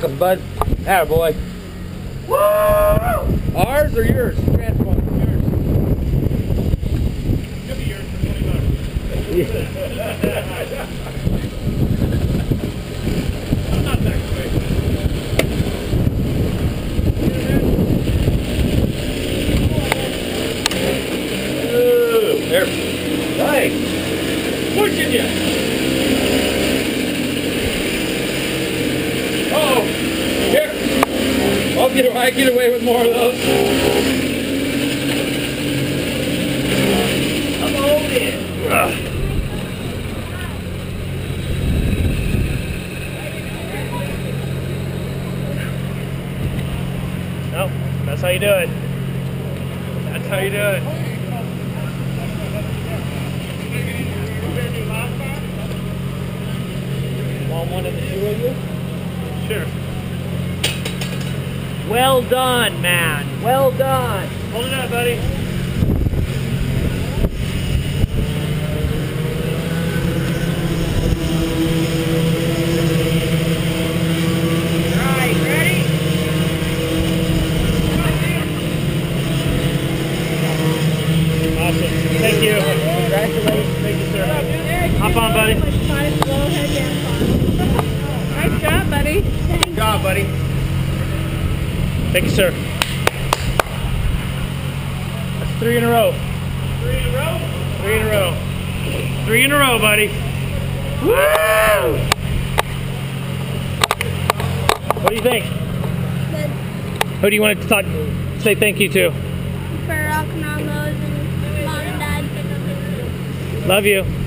some knuckles, bud. Attaboy. Woo! Ours or yours? Transform. Yours. Could be yours for 20 bucks. Get, I get away with more of those. I'm in. No, that's how you do it. That's how you do it. Want one in the shoe with you? Sure. Well done, man. Well done. Hold it up, buddy. Right, ready? Awesome. Thank you. Congratulations. Thank you, sir. Hop on, buddy. Nice job, buddy. Good job, buddy. Thank you, sir. That's three in a row. Three in a row? Three in a row. Three in a row, buddy. Woo! What do you think? Who do you want to talk, say thank you to? For rocking on those and mom and dad. Love you.